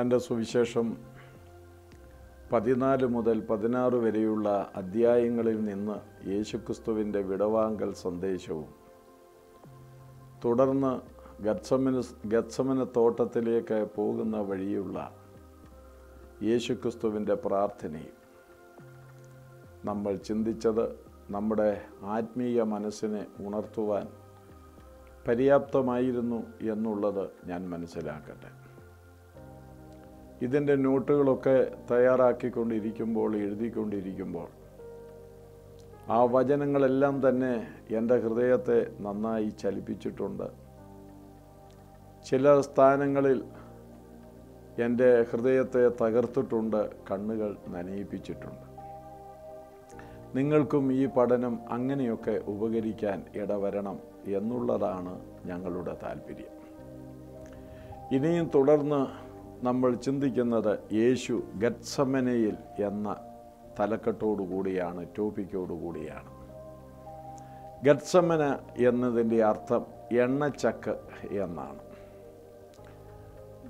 യോഹന്നാന്റെ സുവിശേഷം പതിനാല് മുതൽ പതിനാറ് വരെയുള്ള അധ്യായങ്ങളിൽ നിന്ന് യേശുക്രിസ്തുവിന്റെ വിടവാങ്കൽ സന്ദേശവും തുടർന്ന് ഗത്സമന ഗത്സമന തോട്ടത്തിലേക്ക് പോകുന്ന വഴിയുള്ള യേശുക്രിസ്തുവിന്റെ പ്രാർത്ഥനയും നമ്മൾ ചിന്തിച്ചത് നമ്മുടെ ആത്മീയ മനസ്സിനെ ഉണർത്തുവാൻ പര്യാപ്തമായിരുന്നു എന്നുള്ളത് ഞാൻ മനസ്സിലാക്കട്ടെ. ഇതിന്റെ നോട്ടുകളൊക്കെ തയ്യാറാക്കിക്കൊണ്ടിരിക്കുമ്പോൾ എഴുതിക്കൊണ്ടിരിക്കുമ്പോൾ ആ വചനങ്ങളെല്ലാം തന്നെ എന്റെ ഹൃദയത്തെ നന്നായി ചലിപ്പിച്ചിട്ടുണ്ട്. ചില സ്ഥാനങ്ങളിൽ എന്റെ ഹൃദയത്തെ തകർത്തിട്ടുണ്ട് കണ്ണുകൾ നനയിപ്പിച്ചിട്ടുണ്ട്. നിങ്ങൾക്കും ഈ പഠനം അങ്ങനെയൊക്കെ ഉപകരിക്കാൻ ഇടവരണം എന്നുള്ളതാണ് ഞങ്ങളുടെ താല്പര്യം. ഇനിയും തുടർന്ന് നമ്മൾ ചിന്തിക്കുന്നത് യേശു ഗത്സമനയിൽ എന്ന തലക്കെട്ടോടു കൂടിയാണ് ടോപ്പിക്കോടു കൂടിയാണ്. ഗത്സമന എന്നതിന്റെ അർത്ഥം എണ്ണച്ചക്ക് എന്നാണ്.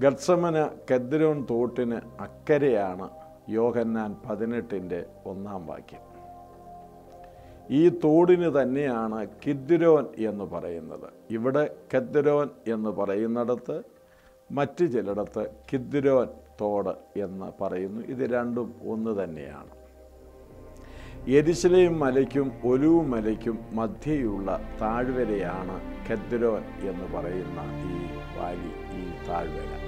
ഗത്സമന കെദ്രോൻ തോട്ടിന് അക്കരെയാണ് യോഹന്നാൻ പതിനെട്ടിന്റെ ഒന്നാം വാക്യം. ഈ തോടിന് തന്നെയാണ് കിദ്രോൻ എന്ന് പറയുന്നത്. ഇവിടെ കെദ്രോൻ എന്ന് പറയുന്നിടത്ത് മറ്റ് ചിലയിടത്ത് കിദ്രോൻ തോട് എന്ന് പറയുന്നു. ഇത് രണ്ടും ഒന്ന് തന്നെയാണ്. എരിശിലയും മലയ്ക്കും ഒലുവ് മലയ്ക്കും മധ്യയുള്ള താഴ്വരയാണ് ഖദ്രോൻ എന്ന് പറയുന്ന ഈ വാലി ഈ താഴ്വര.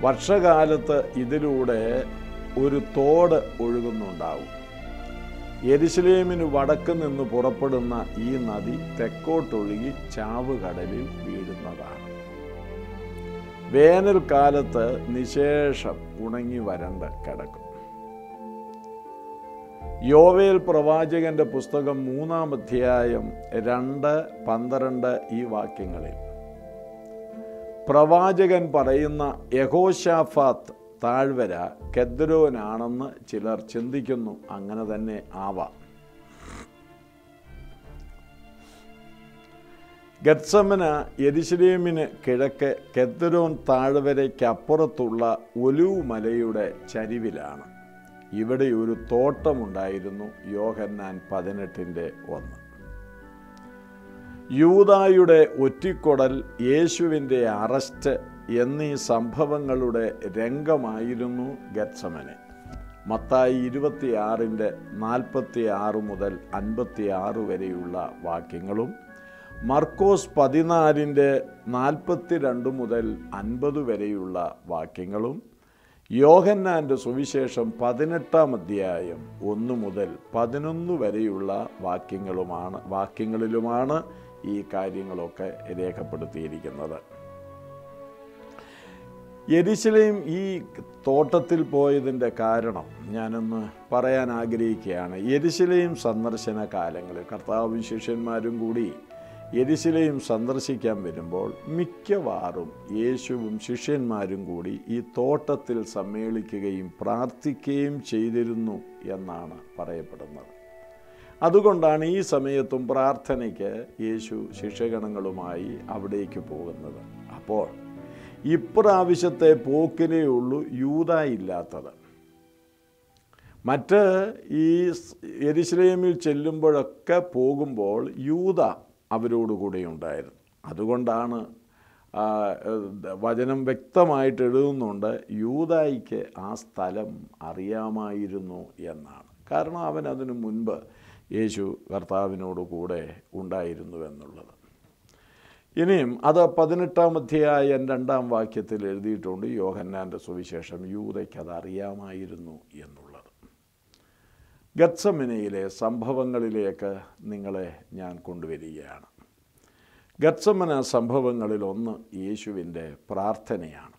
വർഷകാലത്ത് ഇതിലൂടെ ഒരു തോട് ഒഴുകുന്നുണ്ടാവും. എരിശിലേമിന് വടക്ക് നിന്ന് പുറപ്പെടുന്ന ഈ നദി തെക്കോട്ടൊഴുകി ചാവുകടലിൽ വീഴുന്നതാണ്. വേനൽക്കാലത്ത് നിശേഷം ഉണങ്ങി വരണ്ട കിടക്കും. യോവേൽ പ്രവാചകന്റെ പുസ്തകം മൂന്നാം അധ്യായം രണ്ട് പന്ത്രണ്ട് ഈ വാക്യങ്ങളിൽ. പ്രവാചകൻ പറയുന്ന യഹോഷാഫാത്ത് താഴ്വര കെദ്രോനാണെന്ന് ചിലർ ചിന്തിക്കുന്നു അങ്ങനെ തന്നെ ആവാം. ഗത്സമന യെരുശലേമിന് കിഴക്ക് കെത്തരോൻ താഴ്വരയ്ക്കപ്പുറത്തുള്ള ഒലിവ് മലയുടെ ചരിവിലാണ്. ഇവിടെ ഒരു തോട്ടമുണ്ടായിരുന്നു യോഹന്നാൻ പതിനെട്ടിന്റെ ഒന്ന്. യൂതായുടെ ഒറ്റിക്കൊടൽ യേശുവിന്റെ അറസ്റ്റ് എന്നീ സംഭവങ്ങളുടെ രംഗമായിരുന്നു ഗത്സമനെ. മത്തായി ഇരുപത്തിയാറിന്റെ നാൽപ്പത്തി ആറ് മുതൽ അൻപത്തി ആറ് വരെയുള്ള വാക്യങ്ങളും മർക്കോസ് പതിനാലിന്റെ നാൽപ്പത്തി രണ്ട് മുതൽ അൻപത് വരെയുള്ള വാക്യങ്ങളും യോഹന്നാന്റെ സുവിശേഷം പതിനെട്ടാം അധ്യായം ഒന്ന് മുതൽ പതിനൊന്ന് വരെയുള്ള വാക്യങ്ങളുമാണ് വാക്യങ്ങളിലുമാണ് ഈ കാര്യങ്ങളൊക്കെ രേഖപ്പെടുത്തിയിരിക്കുന്നത്. എരിശിലയും ഈ തോട്ടത്തിൽ പോയതിന്റെ കാരണം ഞാനൊന്ന് പറയാൻ ആഗ്രഹിക്കുകയാണ്. എരിശിലയും സന്ദർശന കാലങ്ങളിൽ കർത്താവും ശിഷ്യന്മാരും കൂടി യെരിശിലേയും സന്ദർശിക്കാൻ വരുമ്പോൾ മിക്കവാറും യേശുവും ശിഷ്യന്മാരും കൂടി ഈ തോട്ടത്തിൽ സമ്മേളിക്കുകയും പ്രാർത്ഥിക്കുകയും ചെയ്തിരുന്നു എന്നാണ് പറയപ്പെടുന്നത്. അതുകൊണ്ടാണ് ഈ സമയത്തും പ്രാർത്ഥനയ്ക്ക് യേശു ശിഷ്യഗണങ്ങളുമായി അവിടേക്ക് പോകുന്നത്. അപ്പോൾ ഇപ്രാവശ്യത്തെ പോക്കിനേ ഉള്ളൂ യൂത ഇല്ലാത്തത്. മറ്റ് ഈ എരിശ്ലേമിൽ ചെല്ലുമ്പോഴൊക്കെ പോകുമ്പോൾ യൂത അവരോടുകൂടെ ഉണ്ടായിരുന്നു. അതുകൊണ്ടാണ് വചനം വ്യക്തമായിട്ട് എഴുതുന്നുണ്ട് യൂതായിക്ക് ആ സ്ഥലം അറിയാമായിരുന്നു എന്നാണ്. കാരണം അവൻ അതിനു മുൻപ് യേശു കർത്താവിനോട് കൂടെ ഉണ്ടായിരുന്നു എന്നുള്ളത്. ഇനിയും അത് പതിനെട്ടാം അധ്യായ രണ്ടാം വാക്യത്തിൽ എഴുതിയിട്ടുണ്ട് യോഹന്നാന്റെ സുവിശേഷം യൂതയ്ക്ക് അത് അറിയാമായിരുന്നു എന്നുള്ളത്. ഗത്സമിനയിലെ സംഭവങ്ങളിലേക്ക് നിങ്ങളെ ഞാൻ കൊണ്ടുവരികയാണ്. ഗത്സമന സംഭവങ്ങളിലൊന്ന് യേശുവിന്റെ പ്രാർത്ഥനയാണ്.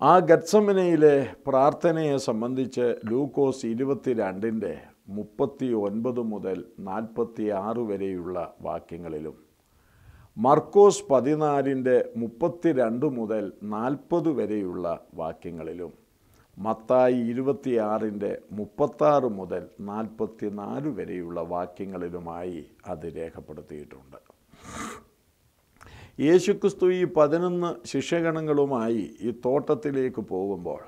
ആ ഗത്സമനയിലെ പ്രാർത്ഥനയെ സംബന്ധിച്ച് ലൂക്കോസ് ഇരുപത്തിരണ്ടിന്റെ മുപ്പത്തി ഒൻപത് മുതൽ നാൽപ്പത്തി ആറ് വരെയുള്ള വാക്യങ്ങളിലും മർക്കോസ് പതിനാലിന്റെ മുപ്പത്തിരണ്ട് മുതൽ നാൽപ്പത് വരെയുള്ള വാക്യങ്ങളിലും മത്തായി ഇരുപത്തിയാറിന്റെ മുപ്പത്താറ് മുതൽ നാൽപ്പത്തി നാല് വരെയുള്ള വാക്യങ്ങളിലുമായി അത് രേഖപ്പെടുത്തിയിട്ടുണ്ട്. യേശുക്രിസ്തു ഈ പതിനൊന്ന് ശിഷ്യഗണങ്ങളുമായി ഈ തോട്ടത്തിലേക്ക് പോകുമ്പോൾ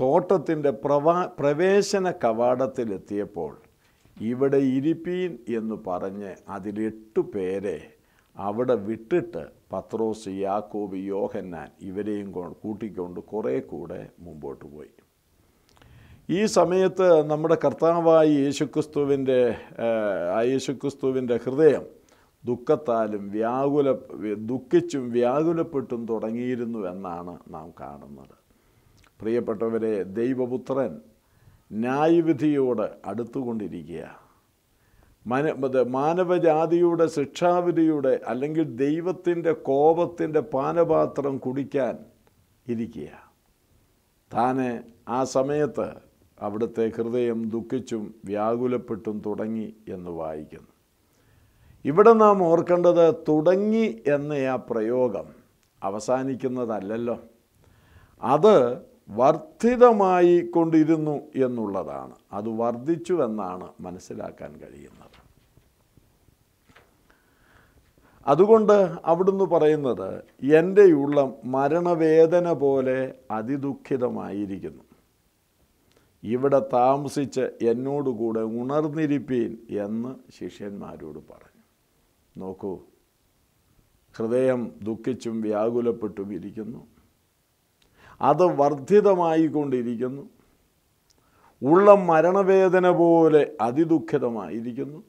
തോട്ടത്തിന്റെ പ്രവാ പ്രവേശന കവാടത്തിലെത്തിയപ്പോൾ ഇവിടെ ഇരിപ്പീൻ എന്ന് പറഞ്ഞ് അതിലെട്ടു പേരെ അവിടെ വിട്ടിട്ട് പത്രോസ് യാക്കോബ് യോഹന്നാൻ ഇവരെയും കൂട്ടിക്കൊണ്ട് കുറേ കൂടെ മുമ്പോട്ട് പോയി. ഈ സമയത്ത് നമ്മുടെ കർത്താവായ യേശുക്രിസ്തുവിന്റെ യേശുക്രിസ്തുവിന്റെ ഹൃദയം ദുഃഖത്താലും വ്യാകുല ദുഃഖിച്ചും വ്യാകുലപ്പെട്ടും തുടങ്ങിയിരുന്നു എന്നാണ് നാം കാണുന്നത്. പ്രിയപ്പെട്ടവരെ ദൈവപുത്രൻ ന്യായവിധിയോട് അടുത്തുകൊണ്ടിരിക്കുക മന മാനവജാതിയുടെ ശിക്ഷാവിധിയുടെ അല്ലെങ്കിൽ ദൈവത്തിന്റെ കോപത്തിന്റെ പാനപാത്രം കുടിക്കാൻ ഇരിക്കുക താന് ആ സമയത്ത് അവിടുത്തെ ഹൃദയം ദുഃഖിച്ചും വ്യാകുലപ്പെട്ടും തുടങ്ങി എന്ന് വായിക്കുന്നു. ഇവിടെ നാം ഓർക്കേണ്ടത് തുടങ്ങി എന്ന ആ പ്രയോഗം അവസാനിക്കുന്നതല്ലല്ലോ. അത് വർദ്ധിതമായി കൊണ്ടിരുന്നു എന്നുള്ളതാണ്. അത് വർദ്ധിച്ചു എന്നാണ് മനസ്സിലാക്കാൻ കഴിയുന്നത്. അതുകൊണ്ട് അവിടുന്ന് പറയുന്നത് എന്റെ ഉള്ളം മരണവേദന പോലെ അതിദുഃഖിതമായിരിക്കുന്നു. ഇവിടെ താമസിച്ച് എന്നോടുകൂടെ ഉണർന്നിരിപ്പീൻ എന്ന് ശിഷ്യന്മാരോട് പറഞ്ഞു. നോക്കൂ ഹൃദയം ദുഃഖിച്ചും വ്യാകുലപ്പെട്ടും ഇരിക്കുന്നു. അത് വർദ്ധിതമായിക്കൊണ്ടിരിക്കുന്നു. ഉള്ള മരണവേദന പോലെ അതിദുഃഖിതമായിരിക്കുന്നു.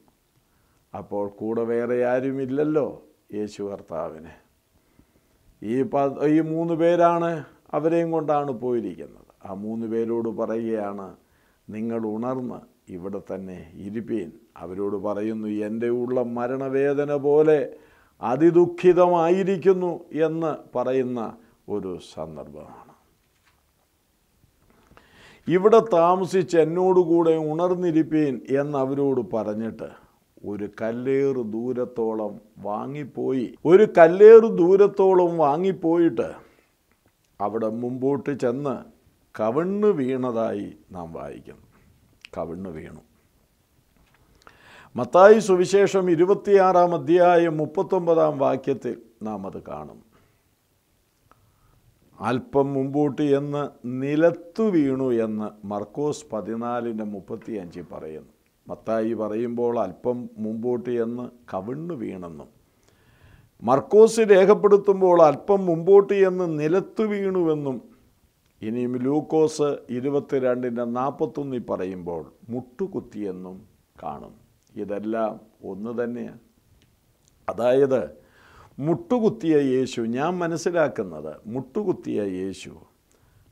അപ്പോൾ കൂടെ വേറെ ആരുമില്ലല്ലോ? യേശു കർത്താവിന്. ഈ പ ഈ മൂന്ന് പേരാണ് അവരെയും കൊണ്ടാണ് പോയിരിക്കുന്നത്. ആ മൂന്ന് പേരോട് പറയുകയാണ് നിങ്ങൾ ഉണർന്ന് ഇവിടെ തന്നെ ഇരിപ്പീൻ. അവരോട് പറയുന്നു എന്റെ ഉള്ള മരണവേദന പോലെ അതിദുഃഖിതമായിരിക്കുന്നു എന്ന് പറയുന്ന ഒരു സന്ദർഭമാണ്. ഇവിടെ താമസിച്ച് എന്നോടുകൂടെ ഉണർന്നിരിപ്പീൻ എന്നവരോട് പറഞ്ഞിട്ട് ഒരു കല്ലേറ് ദൂരത്തോളം വാങ്ങിപ്പോയി. ഒരു കല്ലേറ് ദൂരത്തോളം വാങ്ങിപ്പോയിട്ട് അവിടെ മുമ്പോട്ട് ചെന്ന് കവിണ്ണ് വീണതായി നാം വായിക്കുന്നു. കവിണ്ണ് വീണു. മത്തായി സുവിശേഷം ഇരുപത്തിയാറാം അധ്യായം മുപ്പത്തൊമ്പതാം വാക്യത്തിൽ നാം അത് കാണും. അല്പം മുമ്പോട്ട് എന്ന് നിലത്തു വീണു എന്ന് മർക്കോസ് പതിനാലിന്റെ മുപ്പത്തിയഞ്ചിൽ പറയുന്നു. മത്തായി പറയുമ്പോൾ അല്പം മുമ്പോട്ട് എന്ന് കവിണ്ണു വീണെന്നും. മർക്കോസ് രേഖപ്പെടുത്തുമ്പോൾ അല്പം മുമ്പോട്ട് എന്ന് നിലത്തു വീണുവെന്നും. ഇനിയും ലൂക്കോസ് ഇരുപത്തിരണ്ടിന്റെ നാൽപ്പത്തൊന്നിൽ പറയുമ്പോൾ മുട്ടുകുത്തിയെന്നും കാണും. ഇതെല്ലാം ഒന്ന് തന്നെയാണ് അതായത് മുട്ടുകുത്തിയ യേശു ഞാൻ മനസ്സിലാക്കുന്നത് മുട്ടുകുത്തിയ യേശു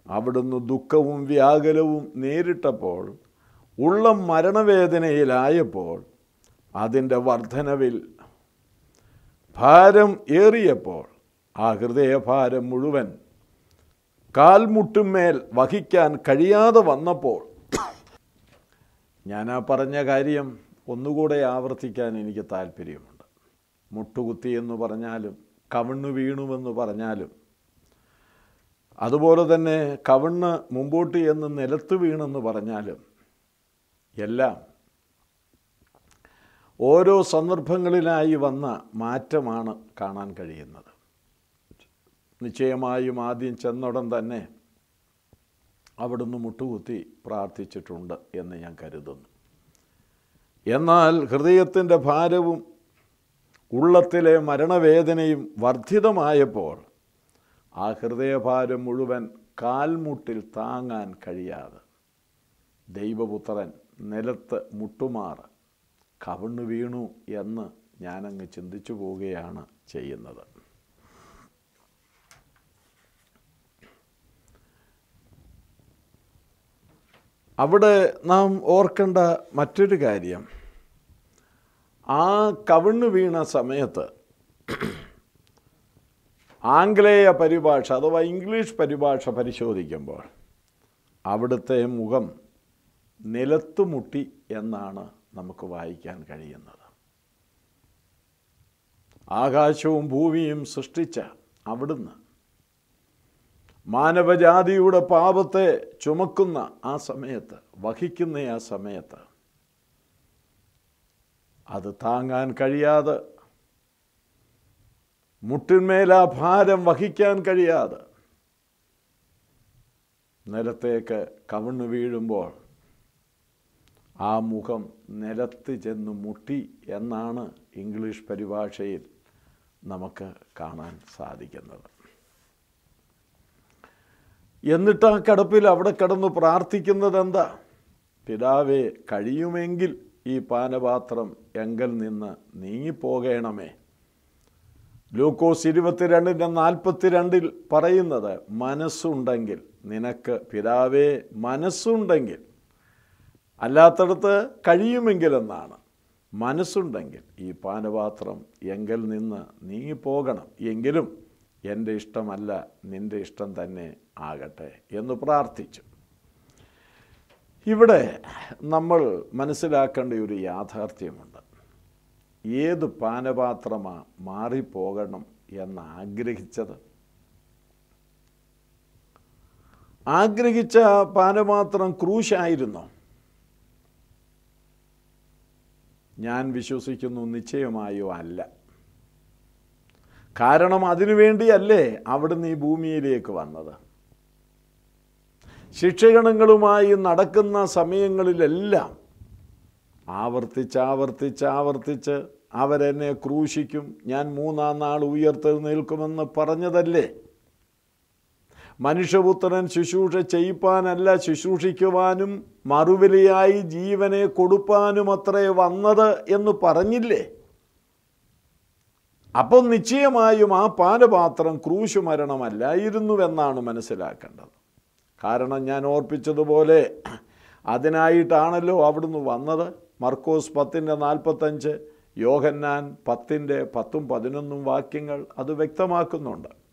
അവിടുന്ന് ദുഃഖവും വ്യാകുലവും നേരിട്ടപ്പോൾ ഉള്ള മരണവേദനയിലായപ്പോൾ അതിന്റെ വർധനവിൽ ഭാരം ഏറിയപ്പോൾ ആ ഹൃദയഭാരം മുഴുവൻ കാൽമുട്ടുമേൽ വഹിക്കാൻ കഴിയാതെ വന്നപ്പോൾ ഞാൻ ആ പറഞ്ഞ കാര്യം ഒന്നുകൂടെ ആവർത്തിക്കാൻ എനിക്ക് താല്പര്യമുണ്ട് മുട്ടുകുത്തി എന്ന് പറഞ്ഞാലും കവിണ്ണ് വീണുവെന്ന് പറഞ്ഞാലും അതുപോലെ തന്നെ കവിണ്ണ് മുമ്പോട്ട് എന്ന് നിലത്ത് വീണെന്ന് പറഞ്ഞാലും എല്ലാം. ഓരോ സന്ദർഭങ്ങളിലായി വന്ന മാറ്റമാണ് കാണാൻ കഴിയുന്നത്. നിശ്ചയമായും ആദ്യം ചെന്നുടൻ തന്നെ അവിടുന്ന് മുട്ടുകുത്തി പ്രാർത്ഥിച്ചിട്ടുണ്ട് എന്ന് ഞാൻ കരുതുന്നു. എന്നാൽ ഹൃദയത്തിന്റെ ഭാരവും ഉള്ളത്തിലെ മരണവേദനയും വർദ്ധിതമായപ്പോൾ ആ ഹൃദയഭാരം മുഴുവൻ കാൽമുട്ടിൽ താങ്ങാൻ കഴിയാതെ ദൈവപുത്രൻ നിലത്ത് മുട്ടുമാർ കവിണ്ണു വീണു എന്ന് ഞാനങ്ങ് ചിന്തിച്ചു പോവുകയാണ് ചെയ്യുന്നത്. അവിടെ നാം ഓർക്കേണ്ട മറ്റൊരു കാര്യം. ആ കവിണ്ണു വീണ സമയത്ത് ആംഗ്ലേയ പരിഭാഷ അഥവാ ഇംഗ്ലീഷ് പരിഭാഷ പരിശോധിക്കുമ്പോൾ അവിടുത്തെ മുഖം നിലത്തുമുട്ടി എന്നാണ് നമുക്ക് വായിക്കാൻ കഴിയുന്നത്. ആകാശവും ഭൂമിയും സൃഷ്ടിച്ച അവിടുന്ന് മാനവജാതിയുടെ പാപത്തെ ചുമക്കുന്ന ആ സമയത്ത് വഹിക്കുന്ന ആ സമയത്ത് അത് താങ്ങാൻ കഴിയാതെ മുട്ടിന്മേൽ ആ ഭാരം വഹിക്കാൻ കഴിയാതെ നിലത്തേക്ക് കവിണ്ണു വീഴുമ്പോൾ ആ മുഖം നിലത്ത് ചെന്ന് മുട്ടി എന്നാണ് ഇംഗ്ലീഷ് പരിഭാഷയിൽ നമുക്ക് കാണാൻ സാധിക്കുന്നത്. എന്നിട്ട് ആ കടപ്പിൽ അവിടെ കിടന്ന് പ്രാർത്ഥിക്കുന്നത് എന്താ പിതാവേ കഴിയുമെങ്കിൽ ഈ പാനപാത്രം എങ്കിൽ നിന്ന് നീങ്ങിപ്പോകണമേ. ലൂക്കോസ് ഇരുപത്തിരണ്ടിന്റെ നാൽപ്പത്തിരണ്ടിൽ പറയുന്നത് മനസ്സുണ്ടെങ്കിൽ നിനക്ക് പിതാവേ മനസ്സുണ്ടെങ്കിൽ അല്ലാത്തടത്ത് കഴിയുമെങ്കിലെന്നാണ്. മനസ്സുണ്ടെങ്കിൽ ഈ പാനപാത്രം എങ്കിൽ നിന്ന് നീങ്ങിപ്പോകണം. എങ്കിലും എന്റെ ഇഷ്ടമല്ല നിന്റെ ഇഷ്ടം തന്നെ ആകട്ടെ എന്ന് പ്രാർത്ഥിച്ചു. ഇവിടെ നമ്മൾ മനസ്സിലാക്കേണ്ട ഒരു യാഥാർത്ഥ്യമുണ്ട്. ഏത് പാനപാത്രമാ മാറിപ്പോകണം എന്ന് ആഗ്രഹിച്ചത് ആഗ്രഹിച്ച പാനപാത്രം ക്രൂശായിരുന്നോ? ഞാൻ വിശ്വസിക്കുന്നു നിശ്ചയമായോ അല്ല. കാരണം അതിനു വേണ്ടിയല്ലേ അവിടുന്ന് ഈ ഭൂമിയിലേക്ക് വന്നത്. ശിക്ഷഗണങ്ങളുമായി നടക്കുന്ന സമയങ്ങളിലെല്ലാം ആവർത്തിച്ച് ആവർത്തിച്ച് അവരെന്നെ ക്രൂശിക്കും. ഞാൻ മൂന്നാം നാൾ ഉയർത്തെഴുന്നേൽക്കുമെന്ന് പറഞ്ഞതല്ലേ? മനുഷ്യപുത്രൻ ശുശ്രൂഷ ചെയ്യിപ്പാനല്ല ശുശ്രൂഷിക്കുവാനും മറുവിലയായി ജീവനെ കൊടുപ്പാനും അത്രേ വന്നത് എന്ന് പറഞ്ഞില്ലേ? അപ്പം നിശ്ചയമായും ആ പാനപാത്രം ക്രൂശ് മരണമല്ലായിരുന്നുവെന്നാണ് മനസ്സിലാക്കേണ്ടത്. കാരണം ഞാൻ ഓർപ്പിച്ചതുപോലെ അതിനായിട്ടാണല്ലോ അവിടുന്ന് വന്നത്. മർക്കോസ് പത്തിന്റെ നാൽപ്പത്തഞ്ച് യോഹന്നാൻ പത്തിന്റെ പത്തും പതിനൊന്നും വാക്യങ്ങൾ അത് വ്യക്തമാക്കുന്നുണ്ട്.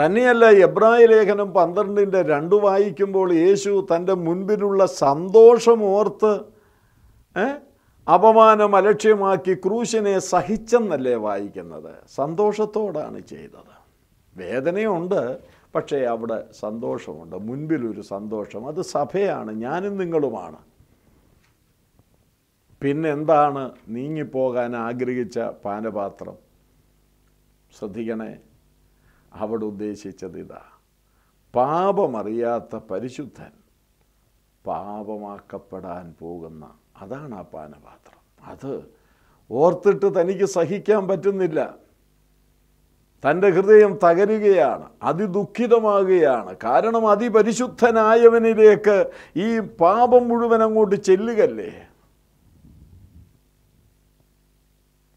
തന്നെയല്ല എബ്രായ ലേഖനം പന്ത്രണ്ടിന്റെ രണ്ട് വായിക്കുമ്പോൾ യേശു തന്റെ മുൻപിലുള്ള സന്തോഷം ഓർത്ത് ഏ, അപമാനം അലക്ഷ്യമാക്കി ക്രൂശിനെ സഹിച്ചെന്നല്ലേ വായിക്കുന്നത്? സന്തോഷത്തോടാണ് ചെയ്തത്. വേദനയുണ്ട് പക്ഷേ അവിടെ സന്തോഷമുണ്ട്. മുൻപിലൊരു സന്തോഷം. അത് സഭയാണ് ഞാനും നിങ്ങളുമാണ്. പിന്നെന്താണ് നീങ്ങിപ്പോകാൻ ആഗ്രഹിച്ച പാനപാത്രം? ശ്രദ്ധിക്കണേ. അവിടെ ഉദ്ദേശിച്ചത് ഇതാ. പാപമറിയാത്ത പരിശുദ്ധൻ പാപമാക്കപ്പെടാൻ പോകുന്ന അതാണ് ആ പാനപാത്രം. അത് ഓർത്തിട്ട് തനിക്ക് സഹിക്കാൻ പറ്റുന്നില്ല. തന്റെ ഹൃദയം തകരുകയാണ് അതിദുഃഖിതമാകുകയാണ്. കാരണം അതിപരിശുദ്ധനായവനിലേക്ക് ഈ പാപം മുഴുവൻ അങ്ങോട്ട് ചെല്ലുകല്ലേ?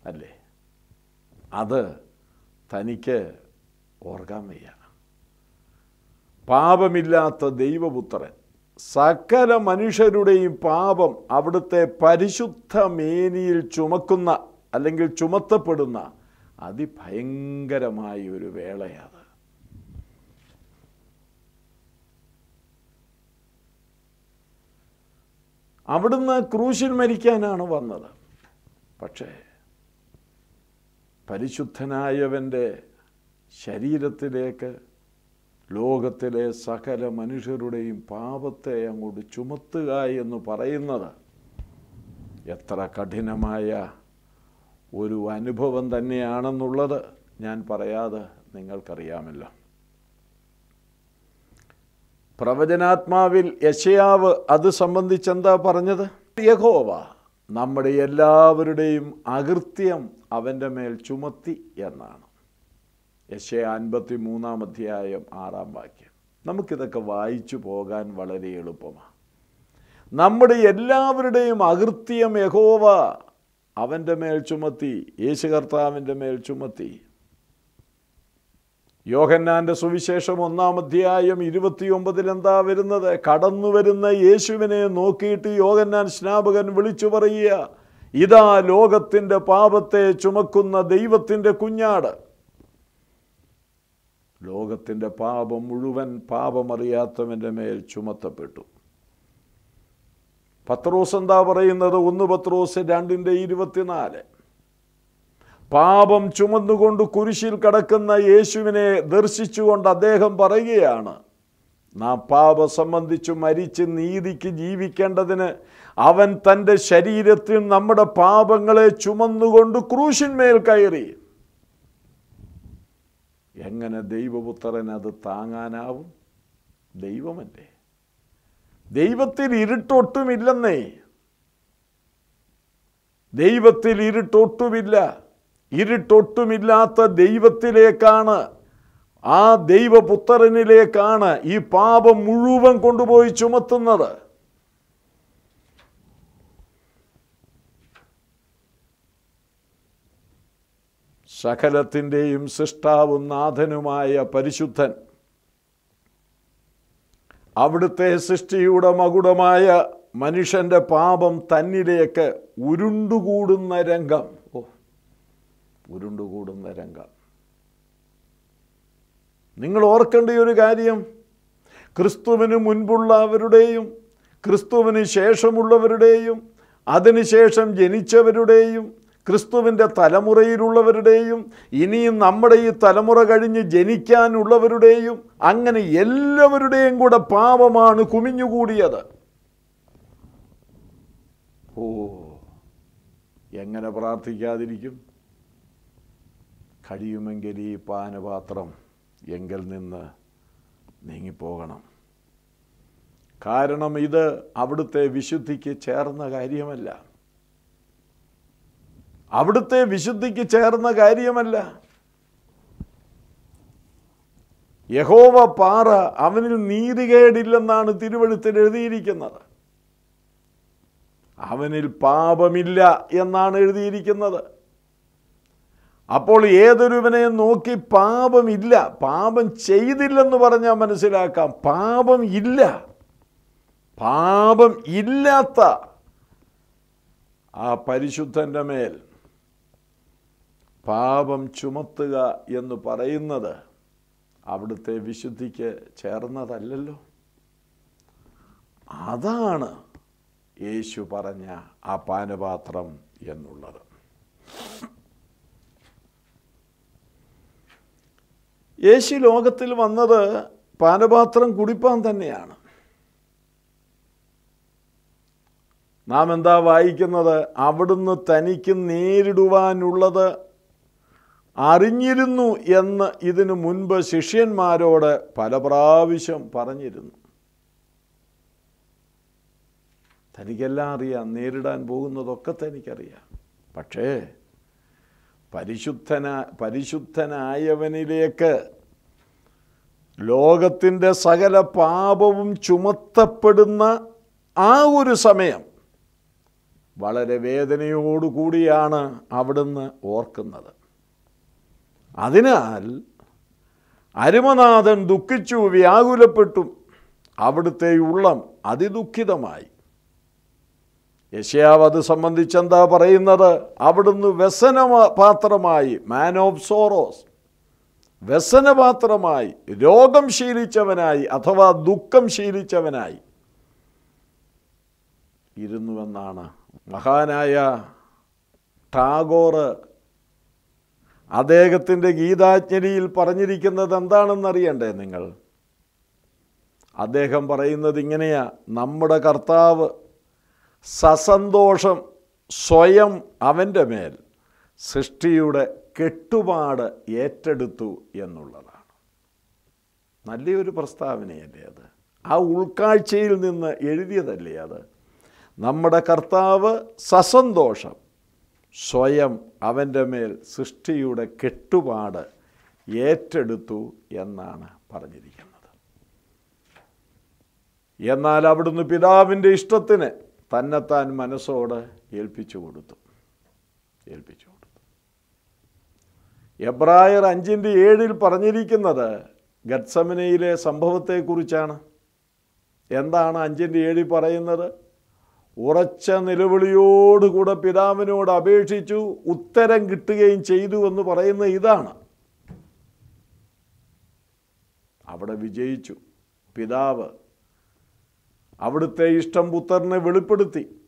അല്ലേ? അത് തനിക്ക് ഓർക്കാൻ പാപമില്ലാത്ത ദൈവപുത്രൻ സകല മനുഷ്യരുടെയും പാപം അവിടുത്തെ പരിശുദ്ധ മേനിയിൽ ചുമക്കുന്ന അല്ലെങ്കിൽ ചുമത്തപ്പെടുന്ന അതിഭയങ്കരമായ ഒരു വേളയത് അവിടുന്ന് ക്രൂശിൽ മരിക്കാനാണ് വന്നത്. പക്ഷേ പരിശുദ്ധനായവന്റെ ശരീരത്തിലേക്ക് ലോകത്തിലെ സകല മനുഷ്യരുടെയും പാപത്തെ അങ്ങോട്ട് ചുമത്തുക എന്ന് പറയുന്നത് എത്ര കഠിനമായ ഒരു അനുഭവം തന്നെയാണെന്നുള്ളത് ഞാൻ പറയാതെ നിങ്ങൾക്കറിയാമല്ലോ. പ്രവചനാത്മാവിൽ യശയാവ് അത് സംബന്ധിച്ച് എന്താ പറഞ്ഞത്? യഹോവ നമ്മുടെ എല്ലാവരുടെയും അകൃത്യം അവന്റെ മേൽ ചുമത്തി എന്നാണ്. യശയ അൻപത്തി മൂന്നാം അധ്യായം ആറാം വാക്യം. നമുക്കിതൊക്കെ വായിച്ചു പോകാൻ വളരെ എളുപ്പമാണ്. നമ്മുടെ എല്ലാവരുടെയും അകൃത്യം യഹോവ അവന്റെ മേൽ ചുമത്തി യേശു കർത്താവിന്റെ മേൽ ചുമത്തി. യോഹന്നാന്റെ സുവിശേഷം ഒന്നാം അധ്യായം ഇരുപത്തിയൊമ്പതിൽ എന്താ വരുന്നത്? കടന്നു വരുന്ന യേശുവിനെ നോക്കിയിട്ട് യോഹന്നാൻ സ്നാപകൻ വിളിച്ചു പറയുക ഇതാ ലോകത്തിന്റെ പാപത്തെ ചുമക്കുന്ന ദൈവത്തിന്റെ കുഞ്ഞാട്. ലോകത്തിന്റെ പാപം മുഴുവൻ പാപമറിയാത്തവന്റെ മേൽ ചുമത്തപ്പെട്ടു. പത്രോസ് എന്താ പറയുന്നത്? ഒന്ന് പത്രോസ് രണ്ടിന്റെ ഇരുപത്തിനാല്. പാപം ചുമന്നുകൊണ്ട് കുരിശിൽ കടക്കുന്ന യേശുവിനെ ദർശിച്ചുകൊണ്ട് അദ്ദേഹം പറയുകയാണ് നാം പാപ സംബന്ധിച്ച് മരിച്ച് നീതിക്ക് ജീവിക്കേണ്ടതിന് അവൻ തന്റെ ശരീരത്തിൽ നമ്മുടെ പാപങ്ങളെ ചുമന്നുകൊണ്ട് ക്രൂശിന്മേൽ കയറി. എങ്ങനെ ദൈവപുത്രൻ അത് താങ്ങാനാവും? ദൈവമല്ലേ? ദൈവത്തിൽ ഇരുട്ടൊട്ടുമില്ലെന്നേ. ദൈവത്തിൽ ഇരുട്ടൊട്ടുമില്ല. ഇരുട്ടൊട്ടുമില്ലാത്ത ദൈവത്തിലേക്കാണ്. ആ ദൈവപുത്രനിലേക്കാണ് ഈ പാപം മുഴുവൻ കൊണ്ടുപോയി ചുമത്തുന്നത്. സകലത്തിന്റെയും സൃഷ്ടാവും നാഥനുമായ പരിശുദ്ധൻ. അവിടുത്തെ സൃഷ്ടിയുടെ മകുടമായ മനുഷ്യന്റെ പാപം തന്നിലേക്ക് ഉരുണ്ടുകൂടുന്ന രംഗം. ഓ ഉരുണ്ടുകൂടുന്ന രംഗം. നിങ്ങൾ ഓർക്കേണ്ട ഒരു കാര്യം ക്രിസ്തുവിന് മുൻപുള്ളവരുടെയും ക്രിസ്തുവിന് ശേഷമുള്ളവരുടെയും അതിനുശേഷം ജനിച്ചവരുടെയും ക്രിസ്തുവിന്റെ തലമുറയിലുള്ളവരുടെയും ഇനിയും നമ്മുടെ ഈ തലമുറ കഴിഞ്ഞ് ജനിക്കാനുള്ളവരുടെയും അങ്ങനെ എല്ലാവരുടെയും കൂടെ പാപമാണ് കുമിഞ്ഞുകൂടിയത്. ഓ എങ്ങനെ പ്രാർത്ഥിക്കാതിരിക്കും? കഴിയുമെങ്കിൽ ഈ പാനപാത്രം എങ്കിൽ നിന്ന് നീങ്ങിപ്പോകണം. കാരണം ഇത് അവിടുത്തെ വിശുദ്ധിക്ക് ചേർന്ന കാര്യമല്ല. അവിടുത്തെ വിശുദ്ധിക്ക് ചേർന്ന കാര്യമല്ല. യഹോവ പാറ അവനിൽ നീതികേടില്ലെന്നാണ് തിരുവഴുത്തിൽ എഴുതിയിരിക്കുന്നത്. അവനിൽ പാപമില്ല എന്നാണ് എഴുതിയിരിക്കുന്നത്. അപ്പോൾ ഏതൊരുവനെ നോക്കി പാപമില്ല പാപം ചെയ്തില്ലെന്ന് പറഞ്ഞാൽ മനസ്സിലാക്കാം. പാപം ഇല്ല. പാപം ഇല്ലാത്ത ആ പരിശുദ്ധന്റെ മേൽ പാപം ചുമത്തുക എന്ന് പറയുന്നത് അവിടുത്തെ വിശുദ്ധിക്ക് ചേർന്നതല്ലല്ലോ. അതാണ് യേശു പറഞ്ഞ ആ പാനപാത്രം എന്നുള്ളത്. യേശു ലോകത്തിൽ വന്നത് പാനപാത്രം കുടിപ്പാൻ തന്നെയാണ്. നാം എന്താ വായിക്കുന്നത്? അവിടുന്ന് തനിക്ക് നേരിടുവാനുള്ളത് അറിഞ്ഞിരുന്നു എന്ന് ഇതിനു മുൻപ് ശിഷ്യന്മാരോട് പല പ്രാവശ്യം പറഞ്ഞിരുന്നു. തനിക്കെല്ലാം അറിയാം നേരിടാൻ പോകുന്നതൊക്കെ തനിക്കറിയാം. പക്ഷേ പരിശുദ്ധന പരിശുദ്ധനായവനിലേക്ക് ലോകത്തിന്റെ സകല പാപവും ചുമത്തപ്പെടുന്ന ആ ഒരു സമയം വളരെ വേദനയോടുകൂടിയാണ് അവിടുന്ന് ഓർക്കുന്നത്. അതിനാൽ അരുമനാഥൻ ദുഃഖിച്ചു വ്യാകുലപ്പെട്ടു. അവിടുത്തെ ഉള്ളം അതിദുഃഖിതമായി. യശയാവ് അത് സംബന്ധിച്ചെന്താ പറയുന്നത്? അവിടുന്ന് വ്യസന പാത്രമായി മാൻ ഓഫ് സോറോസ് വ്യസനപാത്രമായി രോഗം ശീലിച്ചവനായി അഥവാ ദുഃഖം ശീലിച്ചവനായി. ഇരുന്നുവെന്നാണ് മഹാനായ ടാഗോർ അദ്ദേഹത്തിന്റെ ഗീതാജ്ഞലിയിൽ പറഞ്ഞിരിക്കുന്നത് എന്താണെന്നറിയണ്ടേ നിങ്ങൾ? അദ്ദേഹം പറയുന്നത് ഇങ്ങനെയാ നമ്മുടെ കർത്താവ് സസന്തോഷം സ്വയം അവന്റെ മേൽ സൃഷ്ടിയുടെ കെട്ടുപാട് ഏറ്റെടുത്തു എന്നുള്ളതാണ്. നല്ലൊരു പ്രസ്താവനയല്ലേ അത്? ആ ഉൾക്കാഴ്ചയിൽ നിന്ന് എഴുതിയതല്ലേ അത്? നമ്മുടെ കർത്താവ് സസന്തോഷം സ്വയം അവന്റെ മേൽ സൃഷ്ടിയുടെ കെട്ടുപാട് ഏറ്റെടുത്തു എന്നാണ് പറഞ്ഞിരിക്കുന്നത്. എന്നാൽ അവിടുന്ന് പിതാവിന്റെ ഇഷ്ടത്തിന് തന്നെത്താൻ മനസ്സോട് ഏൽപ്പിച്ചു കൊടുത്തു. ഏൽപ്പിച്ചു കൊടുത്തു. എബ്രായർ അഞ്ചിന്റെ ഏഴിൽ പറഞ്ഞിരിക്കുന്നത് ഗത്സമനയിലെ സംഭവത്തെക്കുറിച്ചാണ്. എന്താണ് അഞ്ചിന്റെ ഏഴിൽ പറയുന്നത്? ഉറച്ച നിലവിളിയോടുകൂടെ പിതാവിനോട് അപേക്ഷിച്ചു ഉത്തരം കിട്ടുകയും ചെയ്തു എന്ന് പറയുന്ന ഇതാണ്. അവിടെ വിജയിച്ചു. പിതാവ് അവിടുത്തെ ഇഷ്ടം പുത്രനെ വെളിപ്പെടുത്തി.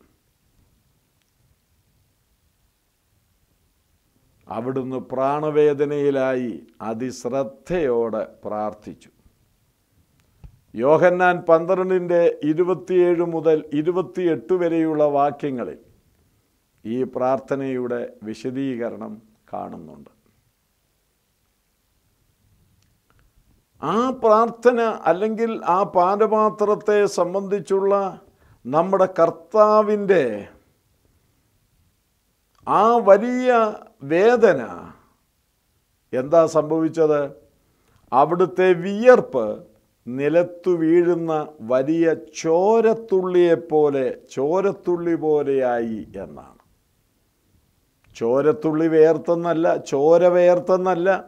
അവിടുന്ന് പ്രാണവേദനയിലായി അതിശ്രദ്ധയോടെ പ്രാർത്ഥിച്ചു. യോഹന്നാൻ പന്ത്രണ്ടിന്റെ ഇരുപത്തിയേഴ് മുതൽ ഇരുപത്തിയെട്ട് വരെയുള്ള വാക്യങ്ങളിൽ ഈ പ്രാർത്ഥനയുടെ വിശദീകരണം കാണുന്നുണ്ട്. ആ പ്രാർത്ഥന അല്ലെങ്കിൽ ആ പാനപാത്രത്തെ സംബന്ധിച്ചുള്ള നമ്മുടെ കർത്താവിന്റെ ആ വലിയ വേദന എന്താ സംഭവിച്ചത്? അവിടുത്തെ വിയർപ്പ് നിലത്തു വീഴുന്ന വലിയ ചോരത്തുള്ളിയെപ്പോലെ ചോരത്തുള്ളി പോലെയായി എന്നാണ്. ചോരത്തുള്ളി വേർത്തെന്നല്ല ചോര വേർത്തെന്നല്ല.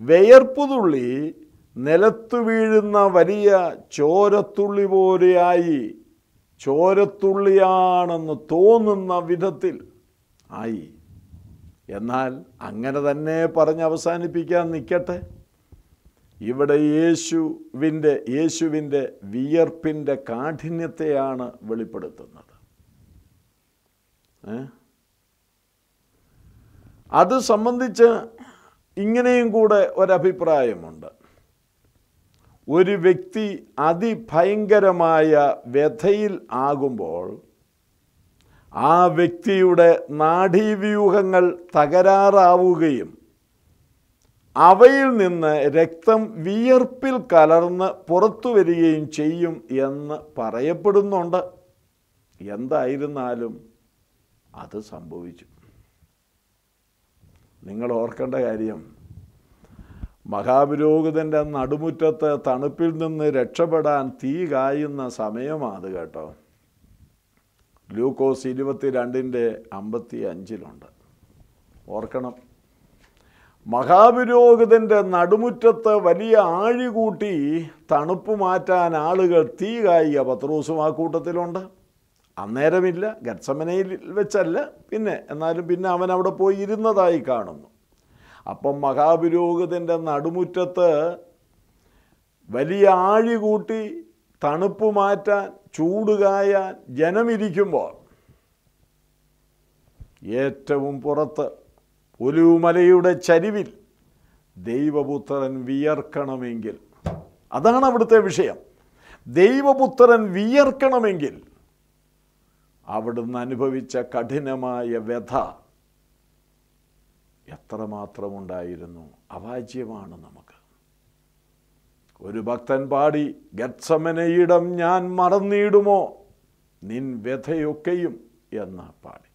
വിയർപ്പുതുള്ളി നിലത്തു വീഴുന്ന വലിയ ചോരത്തുള്ളി പോലെയായി ചോരത്തുള്ളിയാണെന്ന് തോന്നുന്ന വിധത്തിൽ ആയി. എന്നാൽ അങ്ങനെ തന്നെ പറഞ്ഞ് അവസാനിപ്പിക്കാൻ നിൽക്കട്ടെ. ഇവിടെ യേശുവിന്റെ യേശുവിന്റെ വിയർപ്പിന്റെ കാഠിന്യത്തെയാണ് വെളിപ്പെടുത്തുന്നത്. അത് സംബന്ധിച്ച് ഇങ്ങനെയും കൂടെ ഒരഭിപ്രായമുണ്ട്. ഒരു വ്യക്തി അതിഭയങ്കരമായ വ്യഥയിൽ ആകുമ്പോൾ ആ വ്യക്തിയുടെ നാഡീവ്യൂഹങ്ങൾ തകരാറാവുകയും അവയിൽ നിന്ന് രക്തം വിയർപ്പിൽ കലർന്ന് പുറത്തു വരികയും ചെയ്യും എന്ന് പറയപ്പെടുന്നുണ്ട്. എന്തായിരുന്നാലും അത് സംഭവിച്ചു. നിങ്ങൾ ഓർക്കേണ്ട കാര്യം മഹാപുരോഹിതന്റെ നടുമുറ്റത്ത് തണുപ്പിൽ നിന്ന് രക്ഷപ്പെടാൻ തീ കായുന്ന സമയമാണ് കേട്ടോ. ഗ്ലൂക്കോസ് ഇരുപത്തി രണ്ടിന്റെ അമ്പത്തി അഞ്ചിലുണ്ട് ഓർക്കണം. മഹാപുരോഹിതന്റെ നടുമുറ്റത്ത് വലിയ ആഴി കൂട്ടി തണുപ്പ് മാറ്റാൻ ആളുകൾ തീ കായിക പത്രോസും ആ കൂട്ടത്തിലുണ്ട്. അന്നേരമില്ല ഗത്സമനയിൽ വെച്ചല്ല. പിന്നെ എന്നാലും പിന്നെ അവൻ അവിടെ പോയി ഇരുന്നതായി കാണുന്നു. അപ്പം മഹാപുരോഹിതന്റെ നടുമുറ്റത്ത് വലിയ ആഴി കൂട്ടി തണുപ്പ് മാറ്റാൻ ചൂട് കായാൻ ജനമിരിക്കുമ്പോൾ ഏറ്റവും പുറത്ത് ഒലുമലയുടെ ചരിവിൽ ദൈവപുത്രൻ വിയർക്കണമെങ്കിൽ. അതാണ് അവിടുത്തെ വിഷയം. ദൈവപുത്രൻ വിയർക്കണമെങ്കിൽ അവിടുന്ന് അനുഭവിച്ച കഠിനമായ വ്യഥ എത്രമാത്രമുണ്ടായിരുന്നു? അവാജ്യമാണ് നമുക്ക്. ഒരു ഭക്തൻ പാടി ഗത്സമനയിടം ഞാൻ മറന്നിടുമോ? നിൻ വ്യഥയൊക്കെയും എന്ന് പാടി.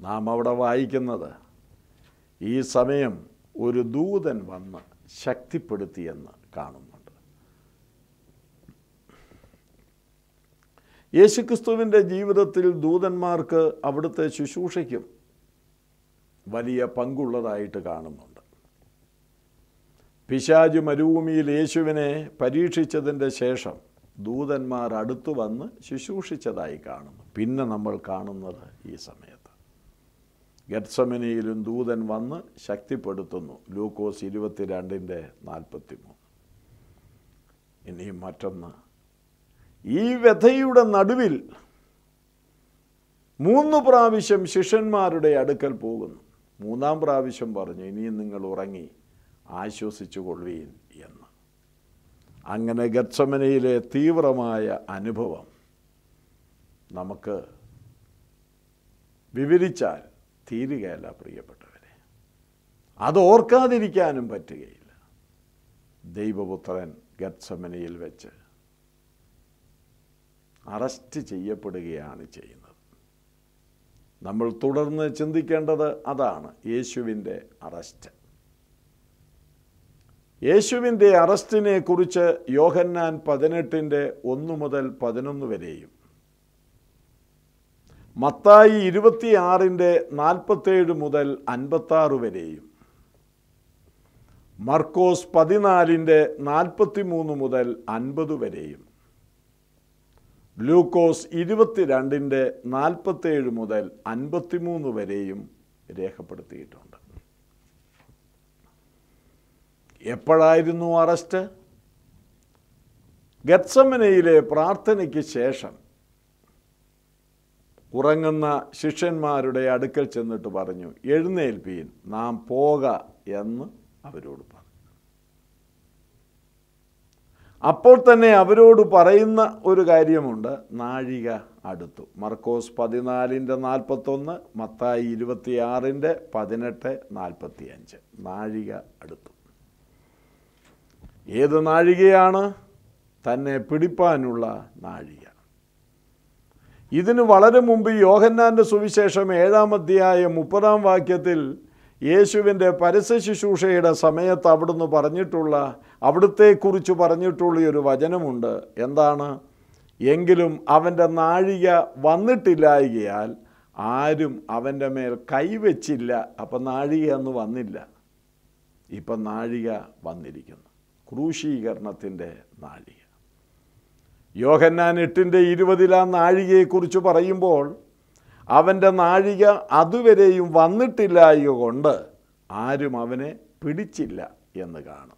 നാം അവിടെ വായിക്കുന്നത്. ഈ സമയം ഒരു ദൂതൻ വന്ന് ശക്തിപ്പെടുത്തിയെന്ന് കാണുന്നുണ്ട്. യേശുക്രിസ്തുവിന്റെ ജീവിതത്തിൽ ദൂതന്മാർക്ക് അവിടുത്തെ ശുശ്രൂഷയ്ക്കും വലിയ പങ്കുള്ളതായിട്ട് കാണുന്നുണ്ട്. പിശാജു മരുഭൂമിയിൽ യേശുവിനെ പരീക്ഷിച്ചതിന്റെ ശേഷം ദൂതന്മാർ അടുത്തു വന്ന് ശുശ്രൂഷിച്ചതായി കാണുന്നു. പിന്നെ നമ്മൾ കാണുന്നത് ഈ സമയത്ത് ഗത്സമനയിലും ദൂതൻ വന്ന് ശക്തിപ്പെടുത്തുന്നു. ലൂക്കോസ് ഇരുപത്തിരണ്ടിന്റെ നാൽപ്പത്തി മൂന്ന് ഇനിയും മറ്റൊന്ന്. ഈ വ്യഥയുടെ നടുവിൽ മൂന്ന് പ്രാവശ്യം ശിഷ്യന്മാരുടെ അടുക്കൽ പോകുന്നു. മൂന്നാം പ്രാവശ്യം പറഞ്ഞു ഇനിയും നിങ്ങൾ ഉറങ്ങി ആശ്വസിച്ചു കൊള്ളുവീൻ എന്ന്. അങ്ങനെ ഗത്സമനയിലെ തീവ്രമായ അനുഭവം നമുക്ക് വിവരിച്ചാൽ തീരുകയല്ല പ്രിയപ്പെട്ടവരെ. അത് ഓർക്കാതിരിക്കാനും പറ്റുകയില്ല. ദൈവപുത്രൻ ഗത്സമനയിൽ വെച്ച് അറസ്റ്റ് ചെയ്യപ്പെടുകയാണ് ചെയ്യുന്നത്. നമ്മൾ തുടർന്ന് ചിന്തിക്കേണ്ടത് അതാണ് യേശുവിന്റെ അറസ്റ്റ്. യേശുവിന്റെ അറസ്റ്റിനെ കുറിച്ച് യോഹന്നാൻ പതിനെട്ടിന്റെ ഒന്ന് മുതൽ പതിനൊന്ന് വരെയും മത്തായി ഇരുപത്തിയാറിന്റെ നാൽപ്പത്തേഴ് മുതൽ അൻപത്താറ് വരെയും. മർക്കോസ് പതിനാലിന്റെ നാൽപ്പത്തി മൂന്ന് മുതൽ അൻപത് വരെയും. ലൂക്കോസ് ഇരുപത്തിരണ്ടിന്റെ നാൽപ്പത്തേഴ് മുതൽ അൻപത്തിമൂന്ന് വരെയും രേഖപ്പെടുത്തിയിട്ടുണ്ട്. എപ്പോഴായിരുന്നു അറസ്റ്റ്? ഗത്സമനയിലെ പ്രാർത്ഥനയ്ക്ക് ശേഷം ഉറങ്ങുന്ന ശിഷ്യന്മാരുടെ അടുക്കൽ ചെന്നിട്ട് പറഞ്ഞു എഴുന്നേൽപ്പീൻ നാം പോക എന്ന് അവരോട് പറഞ്ഞു. അപ്പോൾ തന്നെ അവരോട് പറയുന്ന ഒരു കാര്യമുണ്ട്. നാഴിക അടുത്തു. മർക്കോസ് പതിനാലിന്റെ നാൽപ്പത്തൊന്ന് മത്തായി ഇരുപത്തിയാറിന്റെ പതിനെട്ട് നാൽപ്പത്തി അഞ്ച് നാഴിക അടുത്തു. ഏത് നാഴികയാണ്? തന്നെ പിടിപ്പാനുള്ള നാഴിക. ഇതിന് വളരെ മുമ്പ് യോഹന്നാന്റെ സുവിശേഷം ഏഴാം അധ്യായ മുപ്പതാം വാക്യത്തിൽ യേശുവിന്റെ പരസ്യ ശുശ്രൂഷയുടെ സമയത്ത് അവിടുന്ന് പറഞ്ഞിട്ടുള്ള അവിടുത്തെക്കുറിച്ച് പറഞ്ഞിട്ടുള്ള ഒരു വചനമുണ്ട്. എന്താണ്? എങ്കിലും അവന്റെ നാഴിക വന്നിട്ടില്ലായകയാൽ ആരും അവന്റെ മേൽ കൈവച്ചില്ല. അപ്പം നാഴിക അന്ന് വന്നില്ല. ഇപ്പം നാഴിക വന്നിരിക്കുന്നു. ക്രൂശീകരണത്തിന്റെ നാഴിക. യോഹന്നാൻ എട്ടിന്റെ ഇരുപതിലാം നാഴികയെക്കുറിച്ച് പറയുമ്പോൾ അവന്റെ നാഴിക അതുവരെയും വന്നിട്ടില്ലായ കൊണ്ട് ആരും അവനെ പിടിച്ചില്ല എന്ന് കാണും.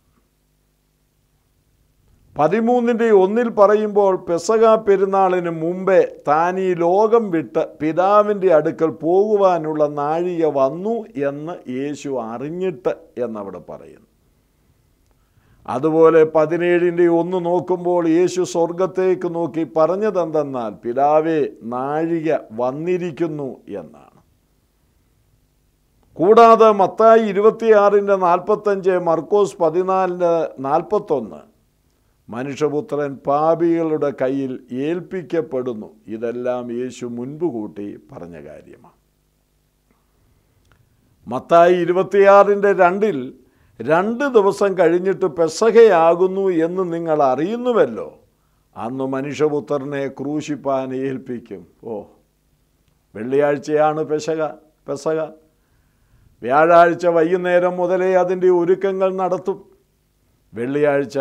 പതിമൂന്നിന്റെ ഒന്നിൽ പറയുമ്പോൾ പെസക പെരുന്നാളിന് മുമ്പേ താൻ ഈ ലോകം വിട്ട് പിതാവിന്റെ അടുക്കൽ പോകുവാനുള്ള നാഴിക വന്നു എന്ന് യേശു അറിഞ്ഞിട്ട് എന്നവിടെ പറയുന്നു. അതുപോലെ പതിനേഴിന്റെ ഒന്ന് നോക്കുമ്പോൾ യേശു സ്വർഗത്തേക്ക് നോക്കി പറഞ്ഞതെന്തെന്നാൽ പിതാവേ നാഴിക വന്നിരിക്കുന്നു എന്നാണ്. കൂടാതെ മത്തായി ഇരുപത്തിയാറിന്റെ നാൽപ്പത്തഞ്ച് മർക്കോസ് പതിനാലിന്റെ നാൽപ്പത്തൊന്ന് മനുഷ്യപുത്രൻ പാപികളുടെ കയ്യിൽ ഏൽപ്പിക്കപ്പെടുന്നു. ഇതെല്ലാം യേശു മുൻപ് കൂട്ടി പറഞ്ഞ കാര്യമാണ്. മത്തായി ഇരുപത്തിയാറിന്റെ രണ്ടിൽ രണ്ട് ദിവസം കഴിഞ്ഞിട്ട് പെസഹയാകുന്നു എന്ന് നിങ്ങൾ അറിയുന്നുവല്ലോ. അന്ന് മനുഷ്യപുത്രനെ ക്രൂശിപ്പാൻ ഏൽപ്പിക്കും. ഓ വെള്ളിയാഴ്ചയാണ് പെശക പെസക. വ്യാഴാഴ്ച വൈകുന്നേരം മുതലേ അതിന്റെ ഒരുക്കങ്ങൾ നടത്തും. വെള്ളിയാഴ്ച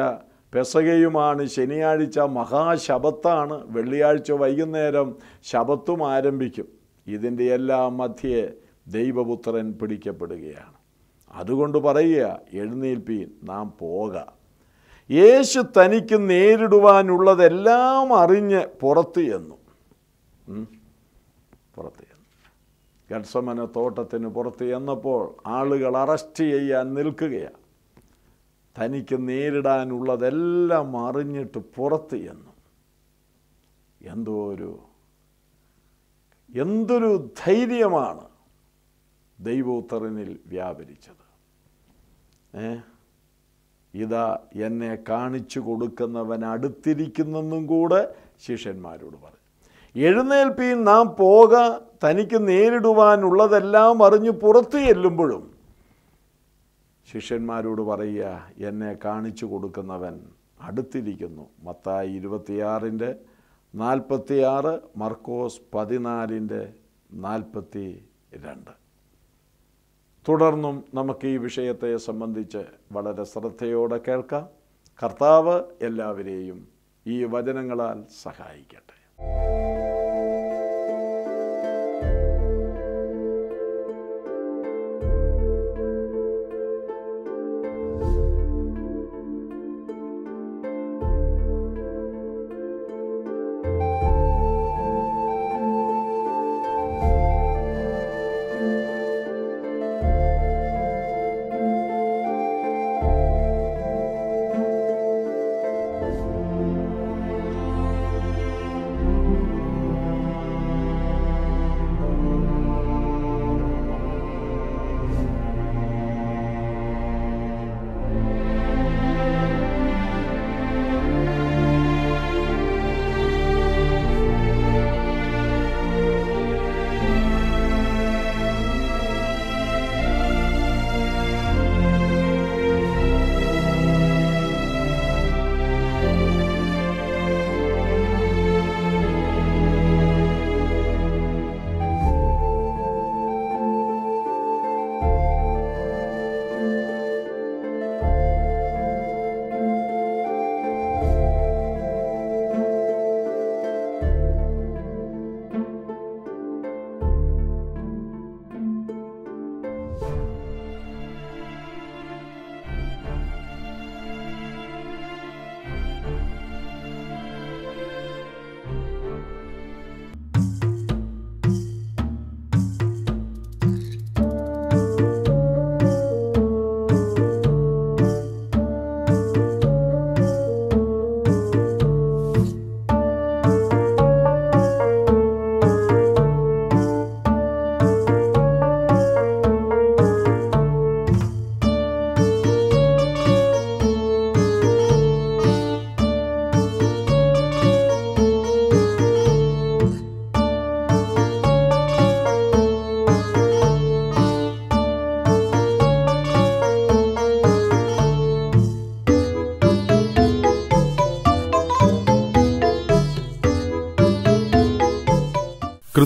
പെസകയുമാണ് ശനിയാഴ്ച മഹാശബത്താണ്. വെള്ളിയാഴ്ച വൈകുന്നേരം ശബത്തും ആരംഭിക്കും. ഇതിന്റെ എല്ലാം മധ്യേ ദൈവപുത്രൻ പിടിക്കപ്പെടുകയാണ്. അതുകൊണ്ട് പറയുക എഴുന്നേൽപ്പീൻ നാം പോക. യേശു തനിക്ക് നേരിടുവാനുള്ളതെല്ലാം അറിഞ്ഞ് പുറത്ത് ചെന്നു. പുറത്ത് ചെന്നു. ഗഡ്സമന തോട്ടത്തിന് പുറത്ത് ചെന്നപ്പോൾ ആളുകൾ അറസ്റ്റ് ചെയ്യാൻ നിൽക്കുകയാണ് തനിക്ക് നേരിടാനുള്ളതെല്ലാം അറിഞ്ഞിട്ട് പുറത്ത് ചെന്നു. എന്തോ ഒരു എന്തൊരു ധൈര്യമാണ് ദൈവോത്തറിനിൽ വ്യാപരിച്ചത്. ഏ? ഇതാ എന്നെ കാണിച്ചു കൊടുക്കുന്നവൻ അടുത്തിരിക്കുന്നെന്നും കൂടെ ശിഷ്യന്മാരോട് പറഞ്ഞു. എഴുന്നേൽപ്പീൻ നാം പോക തനിക്ക് നേരിടുവാനുള്ളതെല്ലാം അറിഞ്ഞ് പുറത്തു ചെല്ലുമ്പോഴും ശിഷ്യന്മാരോട് പറയുക എന്നെ കാണിച്ചു കൊടുക്കുന്നവൻ അടുത്തിരിക്കുന്നു. മത്തായി ഇരുപത്തിയാറിന്റെ നാൽപ്പത്തിയാറ് മർക്കോസ് പതിനാലിന്റെ നാൽപ്പത്തി രണ്ട് തുടർന്നും നമുക്ക് ഈ വിഷയത്തെ സംബന്ധിച്ച് വളരെ ശ്രദ്ധയോടെ കേൾക്കാം. കർത്താവ് എല്ലാവരെയും ഈ വചനങ്ങളാൽ സഹായിക്കട്ടെ.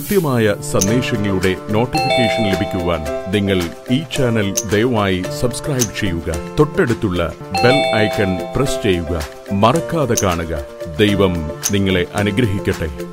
കൃത്യമായ സന്ദേശങ്ങളുടെ നോട്ടിഫിക്കേഷൻ ലഭിക്കുവാൻ നിങ്ങൾ ഈ ചാനൽ ദയവായി സബ്സ്ക്രൈബ് ചെയ്യുക. തൊട്ടടുത്തുള്ള ബെൽ ഐക്കൺ പ്രസ് ചെയ്യുക. മറക്കാതെ കാണുക. ദൈവം നിങ്ങളെ അനുഗ്രഹിക്കട്ടെ.